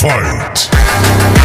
Fight!